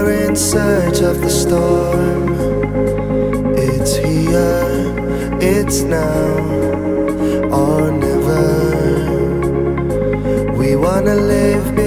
are in search of the storm. It's here, it's now, or never. We wanna live